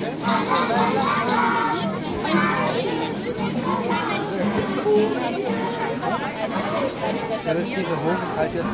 Ja, das ist diese hoch, halt jetzt